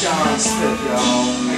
that y'all